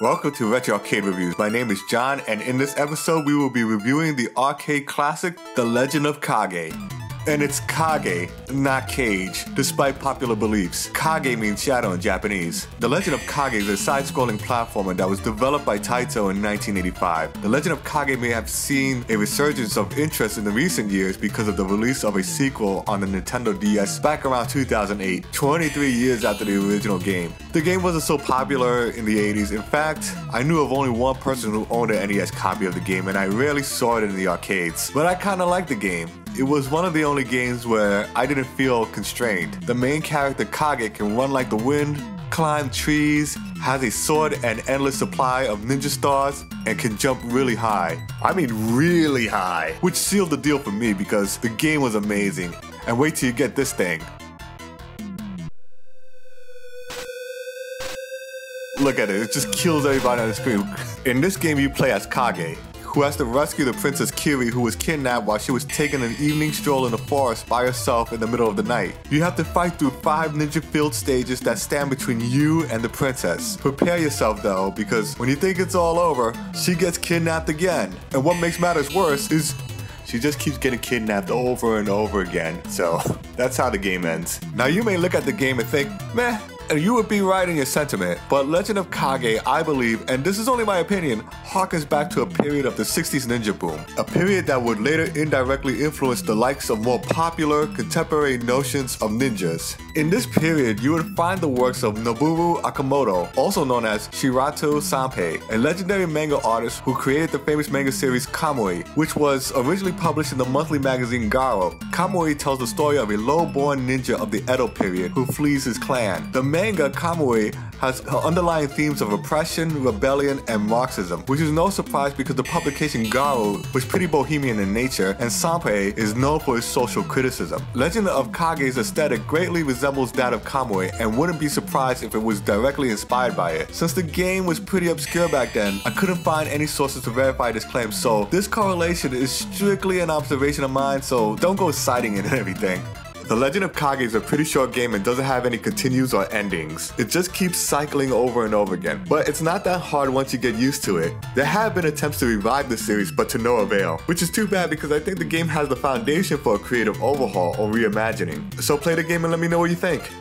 Welcome to Retro Arcade Reviews. My name is John, and in this episode, we will be reviewing the arcade classic, The Legend of Kage. And it's Kage, not Cage, despite popular beliefs. Kage means shadow in Japanese. The Legend of Kage is a side-scrolling platformer that was developed by Taito in 1985. The Legend of Kage may have seen a resurgence of interest in the recent years because of the release of a sequel on the Nintendo DS back around 2008, 23 years after the original game. The game wasn't so popular in the 80s. In fact, I knew of only one person who owned an NES copy of the game, and I rarely saw it in the arcades. But I kinda liked the game. It was one of the only games where I didn't feel constrained. The main character Kage can run like the wind, climb trees, has a sword and endless supply of ninja stars, and can jump really high. I mean really high, which sealed the deal for me because the game was amazing. And wait till you get this thing. Look at it, it just kills everybody on the screen. In this game, you play as Kage, who has to rescue the Princess Kiri, who was kidnapped while she was taking an evening stroll in the forest by herself in the middle of the night. You have to fight through five ninja field stages that stand between you and the princess. Prepare yourself though, because when you think it's all over, she gets kidnapped again. And what makes matters worse is she just keeps getting kidnapped over and over again. So that's how the game ends. Now you may look at the game and think, meh, you would be right in your sentiment, but Legend of Kage, I believe, and this is only my opinion, harkens back to a period of the 60s ninja boom. A period that would later indirectly influence the likes of more popular contemporary notions of ninjas. In this period, you would find the works of Noboru Akamoto, also known as Shirato Sanpei, a legendary manga artist who created the famous manga series Kamui, which was originally published in the monthly magazine Garo. Kamui tells the story of a low-born ninja of the Edo period who flees his clan. The manga Kamui has underlying themes of oppression, rebellion, and Marxism, which is no surprise because the publication Garo was pretty bohemian in nature, and Sanpei is known for his social criticism. Legend of Kage's aesthetic greatly resembles that of Kamui, and wouldn't be surprised if it was directly inspired by it. Since the game was pretty obscure back then, I couldn't find any sources to verify this claim, so this correlation is strictly an observation of mine, so don't go citing it and everything. The Legend of Kage is a pretty short game and doesn't have any continues or endings. It just keeps cycling over and over again, but it's not that hard once you get used to it. There have been attempts to revive the series, but to no avail, which is too bad because I think the game has the foundation for a creative overhaul or reimagining. So play the game and let me know what you think.